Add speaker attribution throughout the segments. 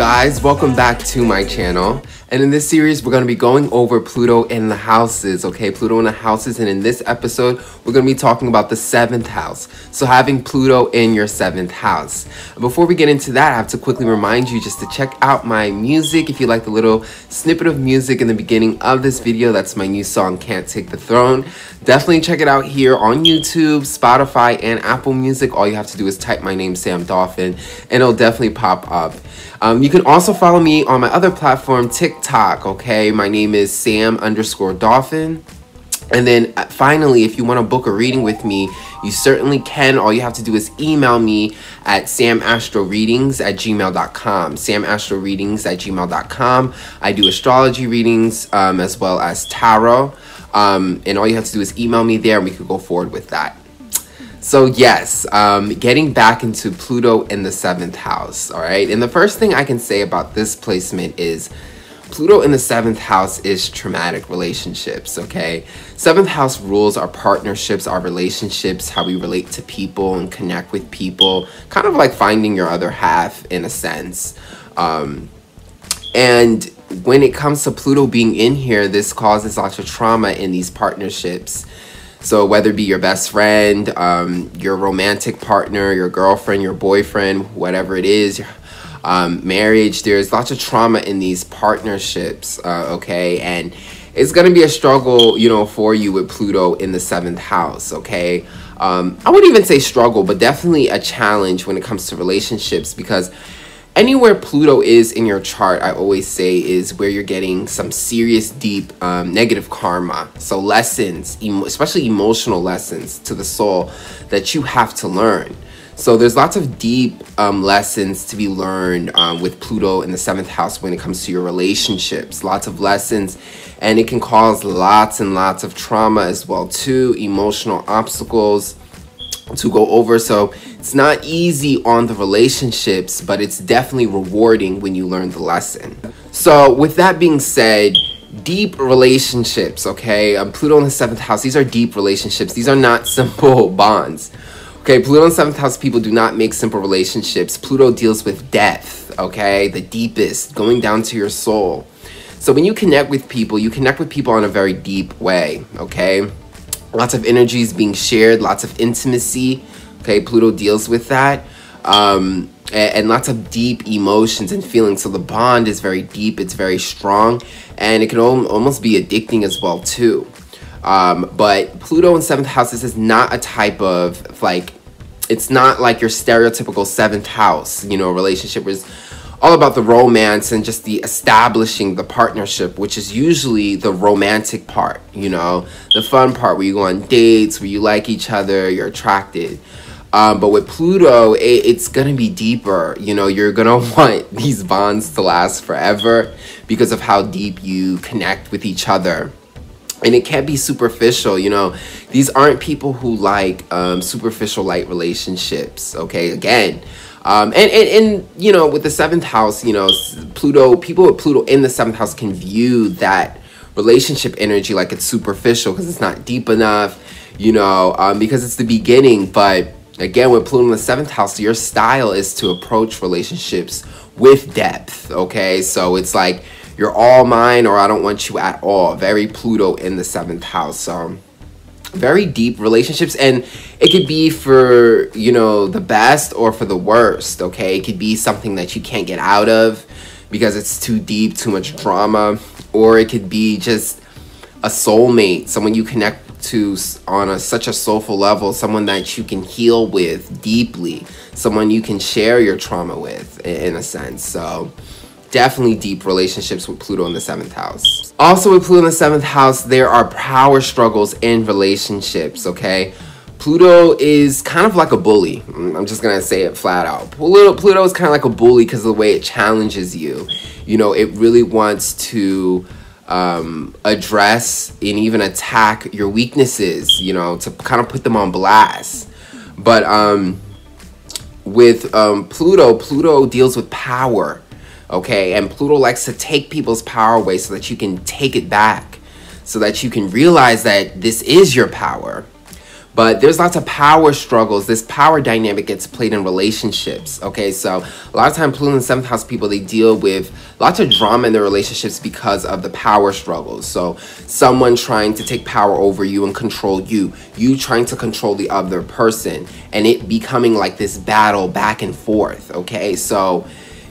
Speaker 1: Guys, welcome back to my channel. And in this series, we're going to be going over Pluto in the houses, okay? Pluto in the houses. And in this episode, we're going to be talking about the seventh house. So having Pluto in your seventh house. Before we get into that, I have to quickly remind you just to check out my music. If you like the little snippet of music in the beginning of this video, that's my new song, Can't Take the Throne. Definitely check it out here on YouTube, Spotify, and Apple Music. All you have to do is type my name, Sam Dauphin, and it'll definitely pop up. Um, you can also follow me on my other platform, TikTok, okay? My name is Sam underscore Dauphin. And then uh, finally, if you want to book a reading with me, you certainly can. All you have to do is email me at samastroreadings at gmail.com. Samastroreadings at gmail.com. I do astrology readings um, as well as tarot. Um, and all you have to do is email me there and we could go forward with that. So yes, um, getting back into Pluto in the seventh house, all right? And the first thing I can say about this placement is Pluto in the seventh house is traumatic relationships, okay? Seventh house rules our partnerships, our relationships, how we relate to people and connect with people, kind of like finding your other half in a sense. Um, and when it comes to Pluto being in here, this causes lots of trauma in these partnerships. So whether it be your best friend, um, your romantic partner, your girlfriend, your boyfriend, whatever it is, um, marriage, there's lots of trauma in these partnerships, uh, okay? And it's going to be a struggle, you know, for you with Pluto in the seventh house, okay? Um, I wouldn't even say struggle, but definitely a challenge when it comes to relationships because anywhere Pluto is in your chart, I always say is where you're getting some serious, deep, um, negative karma. So lessons, especially emotional lessons to the soul that you have to learn. So there's lots of deep um, lessons to be learned um, with Pluto in the seventh house when it comes to your relationships. Lots of lessons, and it can cause lots and lots of trauma as well too. Emotional obstacles to go over. So it's not easy on the relationships, but it's definitely rewarding when you learn the lesson. So with that being said, deep relationships, okay? Um, Pluto in the seventh house, these are deep relationships. These are not simple bonds. Okay, Pluto in seventh house people do not make simple relationships. Pluto deals with death, okay? The deepest, going down to your soul. So when you connect with people, you connect with people in a very deep way, okay? Lots of energies being shared, lots of intimacy. Okay, Pluto deals with that. Um, and, and, lots of deep emotions and feelings. So the bond is very deep, it's very strong, and it can al almost be addicting as well too. Um, but Pluto in seventh house, this is not a type of like, it's not like your stereotypical seventh house, you know, relationship is all about the romance and just the establishing the partnership, which is usually the romantic part, you know, the fun part where you go on dates, where you like each other, you're attracted. Um, but with Pluto, it, it's gonna be deeper. You know, you're gonna want these bonds to last forever because of how deep you connect with each other. And it can't be superficial, you know. These aren't people who like um, superficial light relationships, okay? Again, um, and, and, and, you know, with the seventh house, you know, Pluto, people with Pluto in the seventh house can view that relationship energy like it's superficial because it's not deep enough, you know, um, because it's the beginning. But again, with Pluto in the seventh house, your style is to approach relationships with depth, okay? So it's like you're all mine or I don't want you at all. Very Pluto in the seventh house. So very deep relationships and it could be for you know the best or for the worst okay it could be something that you can't get out of because it's too deep too much drama or it could be just a soulmate someone you connect to on a such a soulful level someone that you can heal with deeply someone you can share your trauma with in a sense so definitely deep relationships with Pluto in the seventh house. Also with Pluto in the seventh house, there are power struggles in relationships, okay? Pluto is kind of like a bully. Mm, I'm just gonna say it flat out. Pluto, Pluto is kind of like a bully because of the way it challenges you. You know, it really wants to um, address and even attack your weaknesses, you know, to kind of put them on blast. But um, with um, Pluto, Pluto deals with power okay? And Pluto likes to take people's power away so that you can take it back, so that you can realize that this is your power. but there's lots of power struggles. This power dynamic gets played in relationships. Okay, so a lot of time Pluto and seventh house people they deal with lots of drama in their relationships because of the power struggles. So someone trying to take power over you and control you, you trying to control the other person, and it becoming like this battle back and forth. Okay, so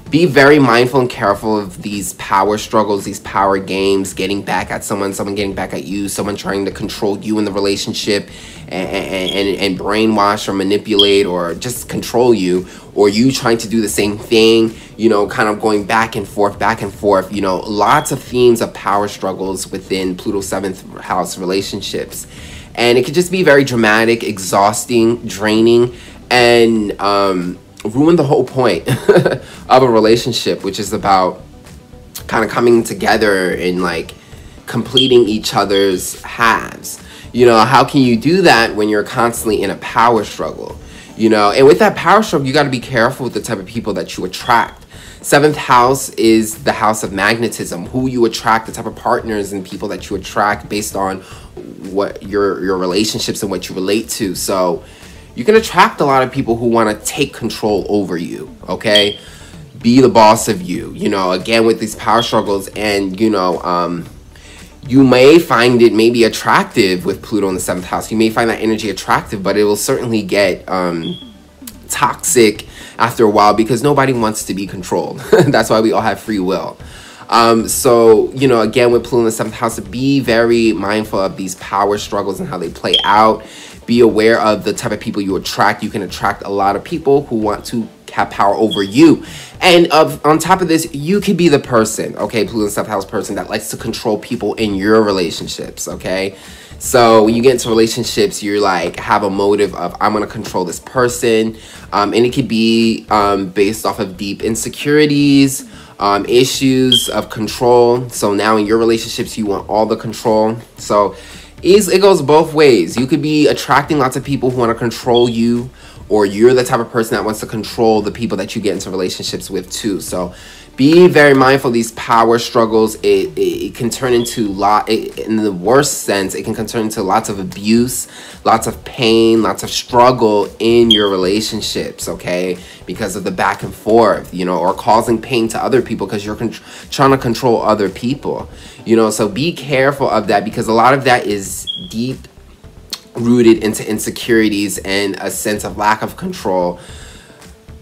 Speaker 1: be very mindful and careful of these power struggles, these power games, getting back at someone, someone getting back at you, someone trying to control you in the relationship and, and, and brainwash or manipulate or just control you, or you trying to do the same thing, you know, kind of going back and forth, back and forth, you know, lots of themes of power struggles within Pluto 7th house relationships. And it could just be very dramatic, exhausting, draining, and, um, ruin the whole point of a relationship, which is about kind of coming together and like completing each other's halves. You know, how can you do that when you're constantly in a power struggle? You know, and with that power struggle, you got to be careful with the type of people that you attract. Seventh house is the house of magnetism, who you attract, the type of partners and people that you attract based on what your your relationships and what you relate to. So, you can attract a lot of people who want to take control over you, okay? Be the boss of you, you know, again with these power struggles and, you know, um, you may find it maybe attractive with Pluto in the seventh house. You may find that energy attractive, but it will certainly get um, toxic after a while because nobody wants to be controlled. That's why we all have free will. Um, so, you know, again, with Pluto in the seventh house, be very mindful of these power struggles and how they play out be aware of the type of people you attract. You can attract a lot of people who want to have power over you. And of on top of this, you could be the person, okay, Pluto and Seventh House person that likes to control people in your relationships, okay? So when you get into relationships, you're like have a motive of I'm gonna control this person, um, and it could be um, based off of deep insecurities, um, issues of control. So now in your relationships, you want all the control. So is it goes both ways. You could be attracting lots of people who want to control you, or you're the type of person that wants to control the people that you get into relationships with too. So be very mindful of these power struggles. It, it, it can turn into lot in the worst sense. It can turn into lots of abuse, lots of pain, lots of struggle in your relationships. Okay, because of the back and forth, you know, or causing pain to other people because you're trying to control other people. You know, so be careful of that because a lot of that is deep rooted into insecurities and a sense of lack of control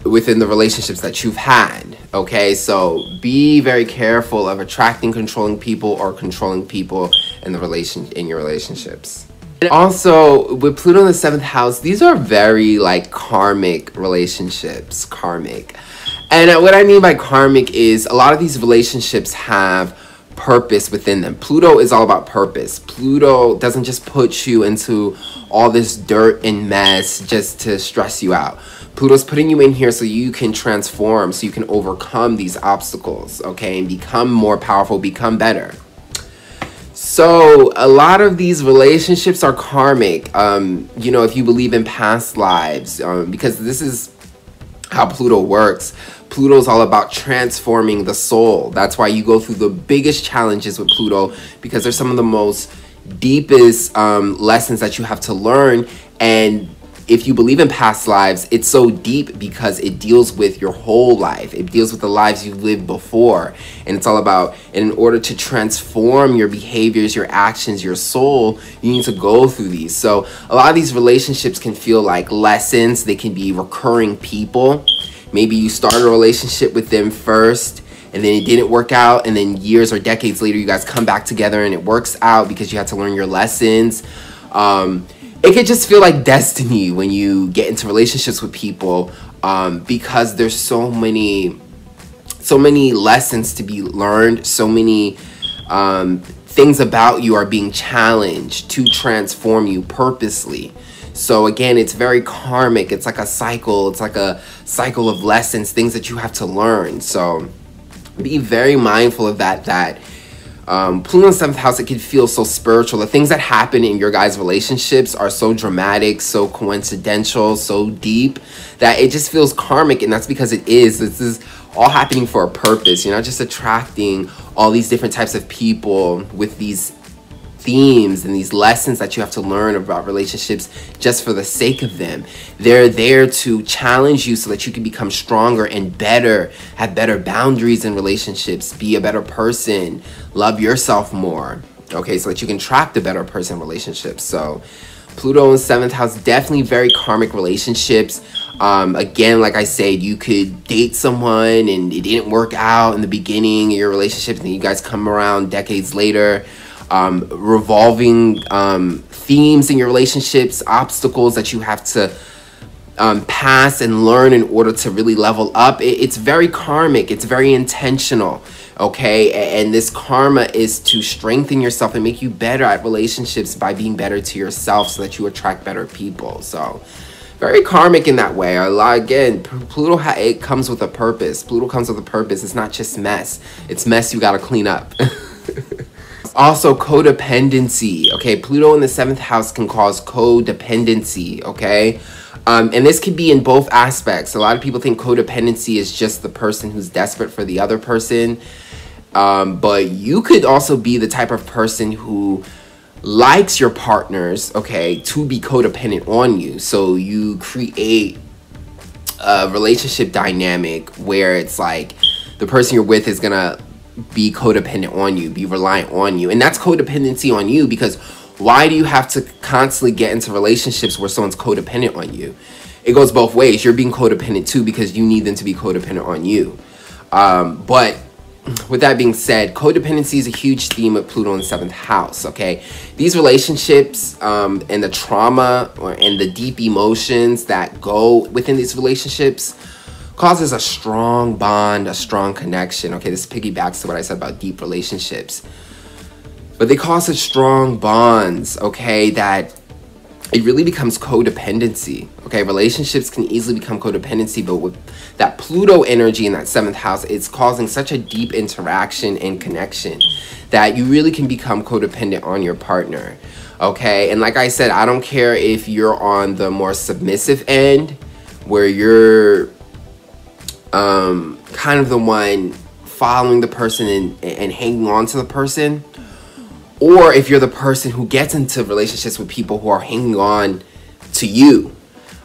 Speaker 1: within the relationships that you've had. Okay, so be very careful of attracting controlling people or controlling people in the relation in your relationships. And also, with Pluto in the seventh house, these are very like karmic relationships. Karmic. And what I mean by karmic is a lot of these relationships have purpose within them. Pluto is all about purpose. Pluto doesn't just put you into all this dirt and mess just to stress you out. Pluto's putting you in here so you can transform, so you can overcome these obstacles, okay, and become more powerful, become better. So a lot of these relationships are karmic. Um, you know, if you believe in past lives, um, because this is how Pluto works. Pluto's all about transforming the soul. That's why you go through the biggest challenges with Pluto because they're some of the most deepest um, lessons that you have to learn and if you believe in past lives, it's so deep because it deals with your whole life. It deals with the lives you lived before. And it's all about, in order to transform your behaviors, your actions, your soul, you need to go through these. So a lot of these relationships can feel like lessons. They can be recurring people. Maybe you start a relationship with them first and then it didn't work out and then years or decades later you guys come back together and it works out because you had to learn your lessons. Um, it could just feel like destiny when you get into relationships with people um, because there's so many so many lessons to be learned so many um, things about you are being challenged to transform you purposely so again it's very karmic it's like a cycle it's like a cycle of lessons things that you have to learn so be very mindful of that that um, Pluto in seventh house, it can feel so spiritual. The things that happen in your guys' relationships are so dramatic, so coincidental, so deep that it just feels karmic, and that's because it is. This is all happening for a purpose. You're not just attracting all these different types of people with these themes and these lessons that you have to learn about relationships just for the sake of them. They're there to challenge you so that you can become stronger and better, have better boundaries in relationships, be a better person, love yourself more. Okay, so that you can attract a better person relationships. So, Pluto in seventh house, definitely very karmic relationships. Um, again, like I said, you could date someone and it didn't work out in the beginning of your relationship, and then you guys come around decades later. Um, revolving um, themes in your relationships, obstacles that you have to um, pass and learn in order to really level up. It, it's very karmic, it's very intentional okay? And this karma is to strengthen yourself and make you better at relationships by being better to yourself so that you attract better people. So, very karmic in that way. A lot again, Pluto it comes with a purpose. Pluto comes with a purpose. It's not just mess. It's mess you got to clean up. also codependency okay? Pluto in the seventh house can cause codependency okay? Um, and this could be in both aspects. A lot of people think codependency is just the person who's desperate for the other person. Um, but you could also be the type of person who likes your partners, okay, to be codependent on you. So you create a relationship dynamic where it's like the person you're with is gonna be codependent on you, be reliant on you. And that's codependency on you because why do you have to constantly get into relationships where someone's codependent on you? It goes both ways. You're being codependent too because you need them to be codependent on you. Um, but with that being said, codependency is a huge theme of Pluto in seventh house. Okay, these relationships um, and the trauma or, and the deep emotions that go within these relationships causes a strong bond, a strong connection. Okay, this piggybacks to what I said about deep relationships, but they cause such strong bonds. Okay, that it really becomes codependency. Okay, relationships can easily become codependency, but with that Pluto energy in that seventh house, it's causing such a deep interaction and connection that you really can become codependent on your partner. Okay, and like I said, I don't care if you're on the more submissive end where you're um, kind of the one following the person and, and hanging on to the person. Or if you're the person who gets into relationships with people who are hanging on to you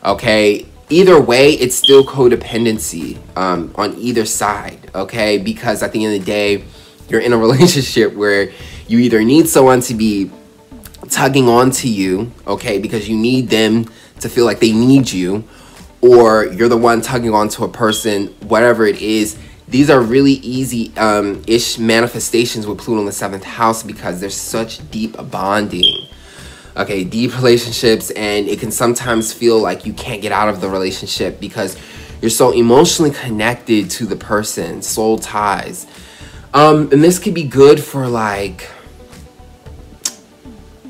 Speaker 1: okay? Either way it's still codependency um, on either side okay? Because at the end of the day you're in a relationship where you either need someone to be tugging on to you okay? Because you need them to feel like they need you or you're the one tugging on to a person whatever it is these are really easy um, ish manifestations with Pluto in the seventh house because there's such deep bonding. Okay, deep relationships, and it can sometimes feel like you can't get out of the relationship because you're so emotionally connected to the person, soul ties. Um, and this could be good for like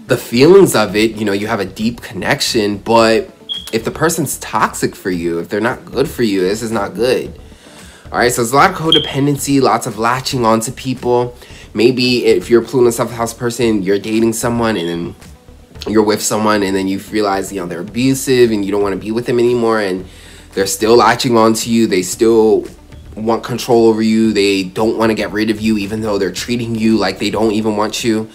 Speaker 1: the feelings of it, you know, you have a deep connection, but if the person's toxic for you, if they're not good for you, this is not good. All right, so there's a lot of codependency, lots of latching onto people. Maybe if you're a Pluto seventh house person, you're dating someone and then you're with someone and then you realize, you know, they're abusive and you don't want to be with them anymore and they're still latching onto you. They still want control over you. They don't want to get rid of you even though they're treating you like they don't even want you.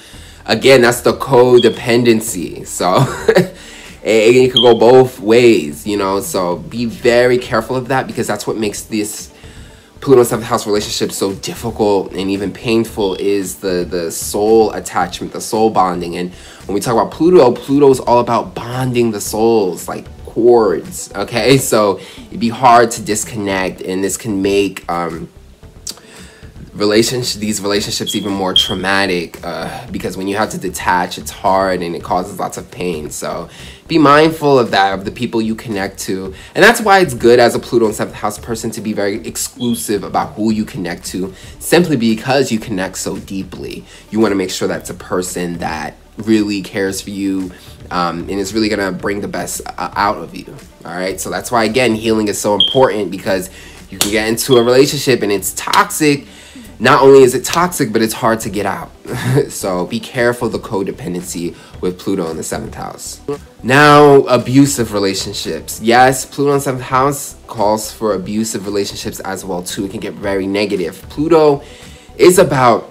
Speaker 1: Again, that's the codependency. So it, it could go both ways, you know. So be very careful of that because that's what makes this Pluto seventh house relationship so difficult and even painful is the the soul attachment, the soul bonding. And when we talk about Pluto, Pluto is all about bonding the souls, like cords. Okay, so it'd be hard to disconnect, and this can make um, relationship these relationships even more traumatic uh, because when you have to detach it's hard and it causes lots of pain so be mindful of that of the people you connect to. And that's why it's good as a pluto and seventh house person to be very exclusive about who you connect to simply because you connect so deeply. You want to make sure that's a person that really cares for you um, and is really gonna bring the best uh, out of you all right so that's why again healing is so important because you can get into a relationship and it's toxic not only is it toxic, but it's hard to get out. so be careful the codependency with Pluto in the seventh house. Now, abusive relationships. Yes, Pluto in seventh house calls for abusive relationships as well too. It can get very negative. Pluto is about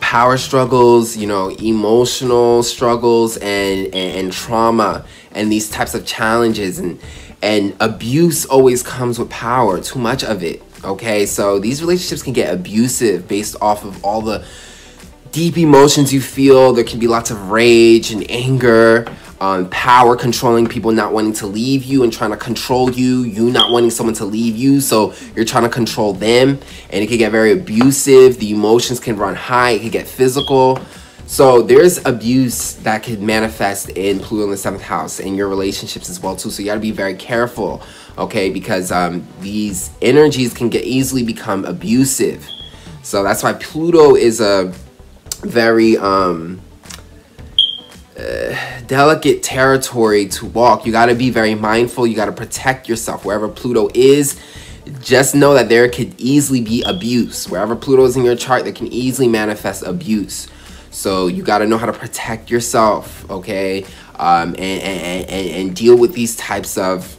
Speaker 1: power struggles, you know, emotional struggles and, and, and trauma and these types of challenges and and abuse always comes with power, too much of it. Okay, so these relationships can get abusive based off of all the deep emotions you feel. There can be lots of rage and anger, um, power controlling people not wanting to leave you and trying to control you, you not wanting someone to leave you, so you're trying to control them, and it can get very abusive. The emotions can run high, it can get physical. So there's abuse that can manifest in Pluto in the seventh house in your relationships as well too. So you got to be very careful, okay? Because um, these energies can get easily become abusive. So that's why Pluto is a very um, uh, delicate territory to walk. You got to be very mindful. You got to protect yourself wherever Pluto is. Just know that there could easily be abuse. Wherever Pluto is in your chart, there can easily manifest abuse. So you got to know how to protect yourself, okay? Um, and, and, and, and deal with these types of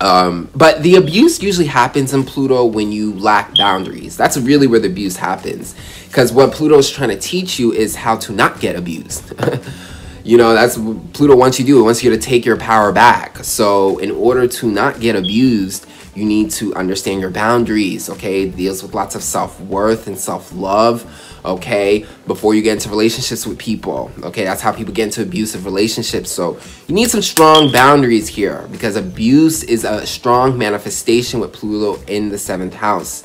Speaker 1: um, but the abuse usually happens in Pluto when you lack boundaries. That's really where the abuse happens. Because what Pluto is trying to teach you is how to not get abused. you know, that's what Pluto wants you to do. It wants you to take your power back. So in order to not get abused, you need to understand your boundaries, okay? It deals with lots of self-worth and self-love okay before you get into relationships with people okay? That's how people get into abusive relationships. So you need some strong boundaries here because abuse is a strong manifestation with pluto in the seventh house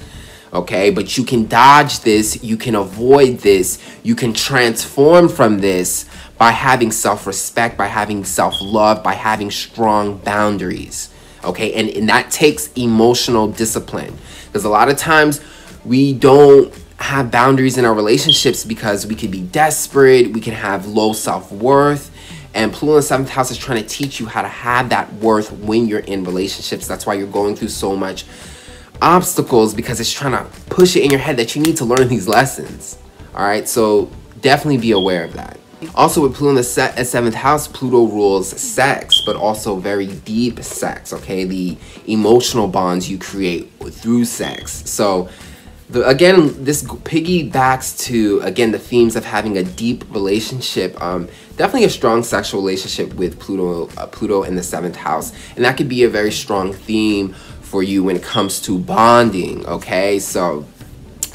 Speaker 1: okay? But you can dodge this you can avoid this you can transform from this by having self-respect by having self-love by having strong boundaries okay? And, and that takes emotional discipline. Because a lot of times we don't have boundaries in our relationships because we could be desperate, we can have low self worth. And Pluto in the seventh house is trying to teach you how to have that worth when you're in relationships. That's why you're going through so much obstacles because it's trying to push it in your head that you need to learn these lessons. All right, so definitely be aware of that. Also, with Pluto in the seventh house, Pluto rules sex, but also very deep sex, okay? The emotional bonds you create through sex. So, the, again, this piggybacks to, again, the themes of having a deep relationship. Um, definitely a strong sexual relationship with Pluto, uh, Pluto in the seventh house. And that could be a very strong theme for you when it comes to bonding, okay? So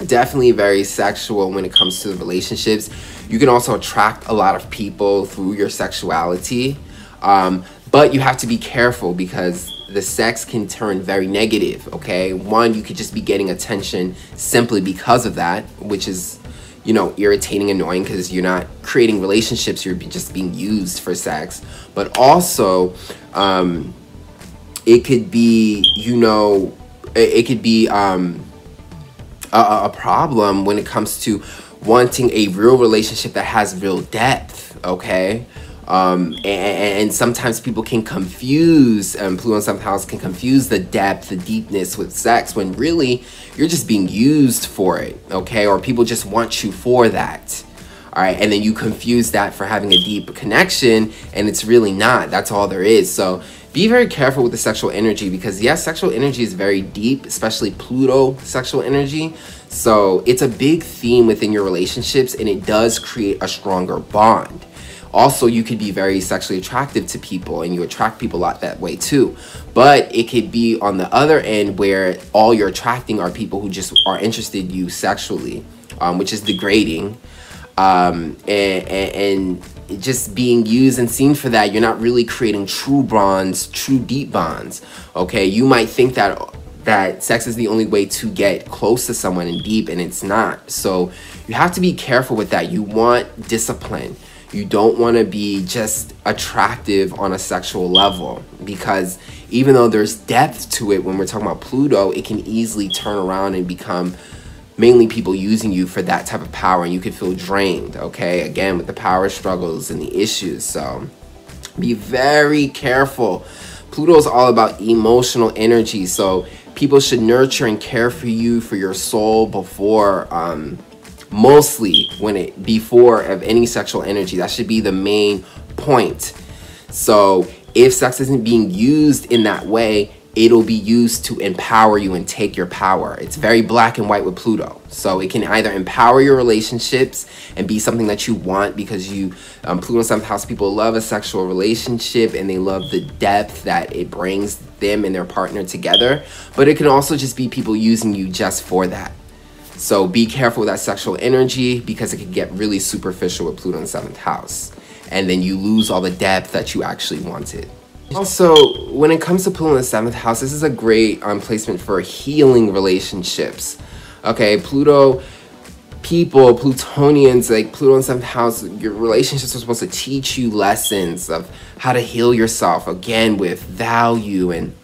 Speaker 1: definitely very sexual when it comes to relationships. You can also attract a lot of people through your sexuality. Um, but you have to be careful because the sex can turn very negative, okay? One, you could just be getting attention simply because of that, which is, you know, irritating, annoying because you're not creating relationships, you're just being used for sex. But also, um, it could be, you know, it, could be um, a, a problem when it comes to wanting a real relationship that has real depth, okay? Um, and, and, sometimes people can confuse, um, Pluto and house can confuse the depth, the deepness with sex when really you're just being used for it, okay? Or people just want you for that, all right? And then you confuse that for having a deep connection and it's really not. That's all there is. So be very careful with the sexual energy because yes, sexual energy is very deep, especially Pluto sexual energy. So it's a big theme within your relationships and it does create a stronger bond also you could be very sexually attractive to people and you attract people a lot that way too. But it could be on the other end where all you're attracting are people who just are interested in you sexually um, which is degrading. Um, and, and, and just being used and seen for that you're not really creating true bonds true deep bonds okay? You might think that that sex is the only way to get close to someone and deep and it's not. So you have to be careful with that. You want discipline you don't want to be just attractive on a sexual level because even though there's depth to it when we're talking about Pluto, it can easily turn around and become mainly people using you for that type of power and you could feel drained, okay? Again, with the power struggles and the issues. So be very careful. Pluto is all about emotional energy. So people should nurture and care for you, for your soul before um, mostly when it before of any sexual energy that should be the main point so if sex isn't being used in that way it'll be used to empower you and take your power. It's very black and white with Pluto. So it can either empower your relationships and be something that you want because you, um, Pluto in house people love a sexual relationship and they love the depth that it brings them and their partner together. But it can also just be people using you just for that. So be careful with that sexual energy because it can get really superficial with Pluto in seventh house. And then you lose all the depth that you actually wanted. Also, when it comes to Pluto in the seventh house, this is a great um, placement for healing relationships. Okay, Pluto, people, Plutonians, like Pluto in seventh house, your relationships are supposed to teach you lessons of how to heal yourself again with value and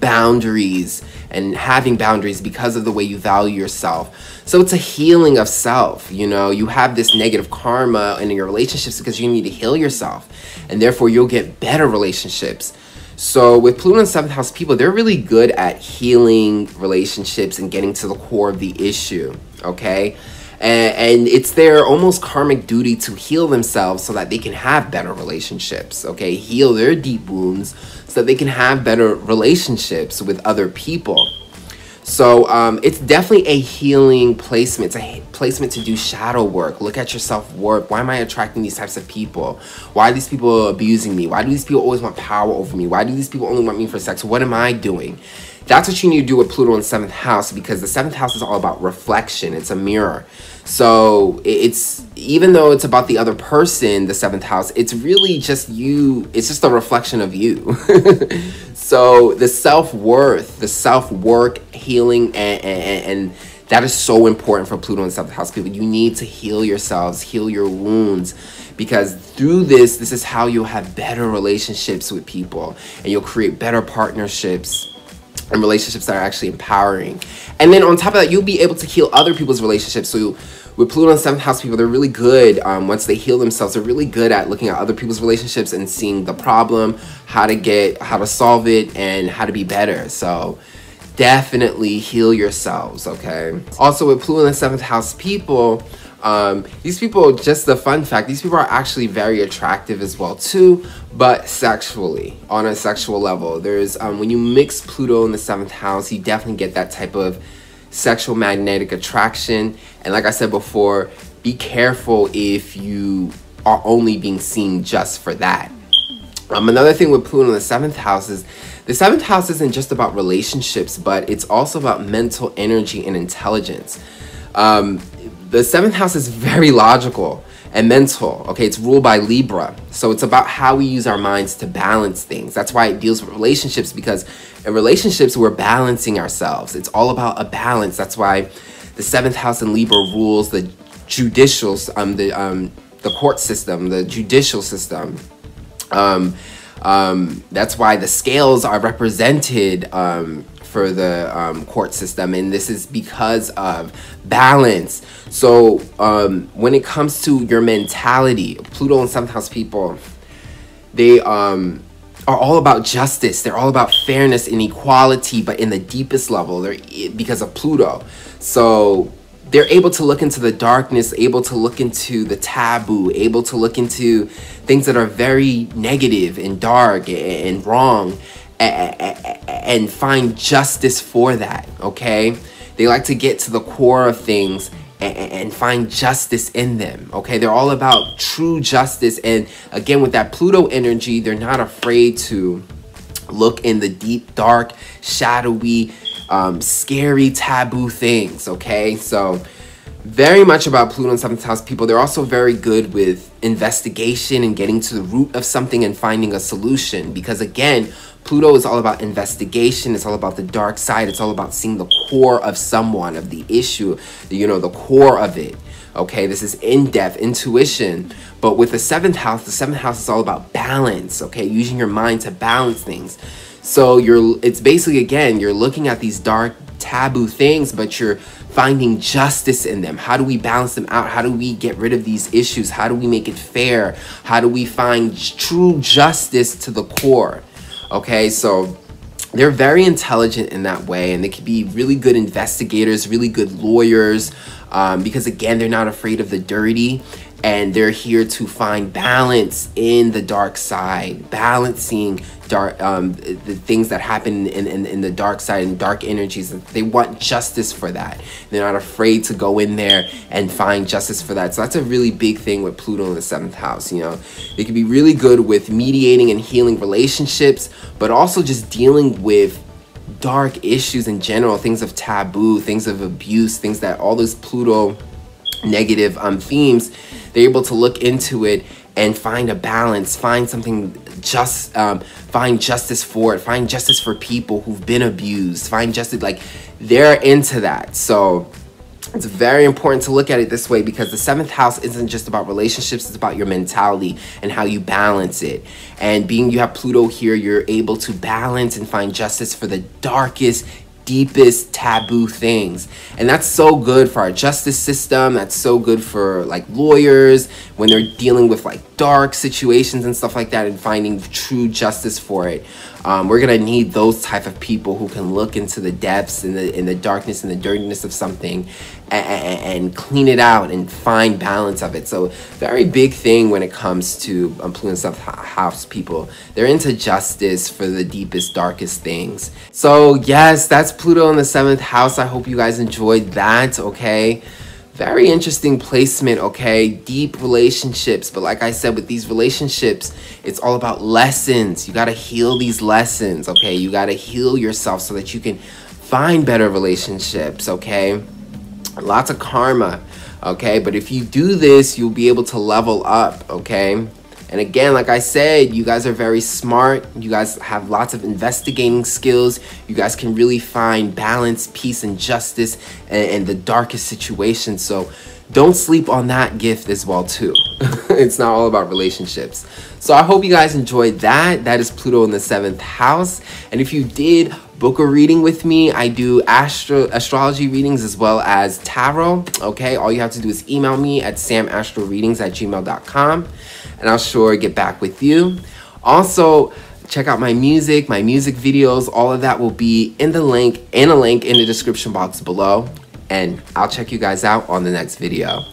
Speaker 1: boundaries and having boundaries because of the way you value yourself. So it's a healing of self. You know, you have this negative karma in your relationships because you need to heal yourself, and therefore you'll get better relationships. So with Pluto and seventh house people, they're really good at healing relationships and getting to the core of the issue. Okay and, it's their almost karmic duty to heal themselves so that they can have better relationships okay? Heal their deep wounds so that they can have better relationships with other people so um, it's definitely a healing placement. It's a placement to do shadow work. Look at your self-worth. Why am I attracting these types of people? Why are these people abusing me? Why do these people always want power over me? Why do these people only want me for sex? What am I doing? That's what you need to do with Pluto in seventh house because the seventh house is all about reflection. It's a mirror. So it's even though it's about the other person, the seventh house, it's really just you, it's just a reflection of you. so the self worth, the self work, healing, and, and, and that is so important for Pluto and seventh house people. You need to heal yourselves, heal your wounds, because through this, this is how you'll have better relationships with people and you'll create better partnerships and relationships that are actually empowering. And then on top of that, you'll be able to heal other people's relationships. So with Pluto and seventh house people, they're really good. Um, once they heal themselves, they're really good at looking at other people's relationships and seeing the problem, how to get, how to solve it, and how to be better. So definitely heal yourselves. Okay. Also with Pluto and seventh house people, um, these people, just the fun fact, these people are actually very attractive as well too, but sexually, on a sexual level. There's, um, when you mix Pluto in the seventh house, you definitely get that type of sexual magnetic attraction. And like I said before, be careful if you are only being seen just for that. Um, another thing with Pluto in the seventh house is the seventh house isn't just about relationships, but it's also about mental energy and intelligence. Um, the seventh house is very logical and mental. Okay, it's ruled by Libra. So it's about how we use our minds to balance things. That's why it deals with relationships because in relationships, we're balancing ourselves. It's all about a balance. That's why the seventh house in Libra rules the judicial, um, the, um, the court system, the judicial system. Um, um, that's why the scales are represented um, for the um, court system, and this is because of balance. So um, when it comes to your mentality, Pluto and house people, they um, are all about justice. They're all about fairness and equality, but in the deepest level, they're because of Pluto. So they're able to look into the darkness, able to look into the taboo, able to look into things that are very negative and dark and wrong and find justice for that, okay? They like to get to the core of things and find justice in them, okay? They're all about true justice. And again, with that Pluto energy, they're not afraid to look in the deep, dark, shadowy, um, scary, taboo things, okay? So, very much about Pluto and seventh house people. They're also very good with investigation and getting to the root of something and finding a solution. Because again, Pluto is all about investigation. It's all about the dark side. It's all about seeing the core of someone, of the issue, you know, the core of it. Okay, this is in-depth intuition. But with the seventh house, the seventh house is all about balance. Okay, using your mind to balance things. So you're, it's basically again, you're looking at these dark taboo things, but you're finding justice in them. How do we balance them out? How do we get rid of these issues? How do we make it fair? How do we find true justice to the core? Okay, so they're very intelligent in that way and they can be really good investigators, really good lawyers, um, because again, they're not afraid of the dirty and they're here to find balance in the dark side, balancing dark um, the things that happen in, in, in the dark side and dark energies. They want justice for that. They're not afraid to go in there and find justice for that. So that's a really big thing with Pluto in the seventh house. You know, they can be really good with mediating and healing relationships, but also just dealing with dark issues in general, things of taboo, things of abuse, things that all those Pluto negative um, themes, they're able to look into it and find a balance, find something just, um, find justice for it, find justice for people who've been abused, find justice, like they're into that. So it's very important to look at it this way because the seventh house isn't just about relationships, it's about your mentality and how you balance it. And being you have Pluto here, you're able to balance and find justice for the darkest, deepest taboo things. And that's so good for our justice system. That's so good for like lawyers when they're dealing with like dark situations and stuff like that and finding true justice for it. Um, we're gonna need those type of people who can look into the depths and the in the darkness and the dirtiness of something and, and, clean it out and find balance of it. So very big thing when it comes to um, South House people. They're into justice for the deepest, darkest things. So yes, that's Pluto in the seventh house. I hope you guys enjoyed that. Okay. Very interesting placement, okay? Deep relationships. But like I said, with these relationships, it's all about lessons. You got to heal these lessons, okay? You got to heal yourself so that you can find better relationships, okay? Lots of karma, okay? But if you do this, you'll be able to level up, okay? And again, like I said, you guys are very smart. You guys have lots of investigating skills. You guys can really find balance, peace, and justice in, the darkest situations. So don't sleep on that gift as well too. it's not all about relationships. So I hope you guys enjoyed that. That is Pluto in the seventh house. And if you did book a reading with me, I do astro astrology readings as well as tarot. Okay, all you have to do is email me at samastroreadings at gmail.com and I'll sure get back with you. Also, check out my music, my music videos, all of that will be in the link, in a link in the description box below. And I'll check you guys out on the next video.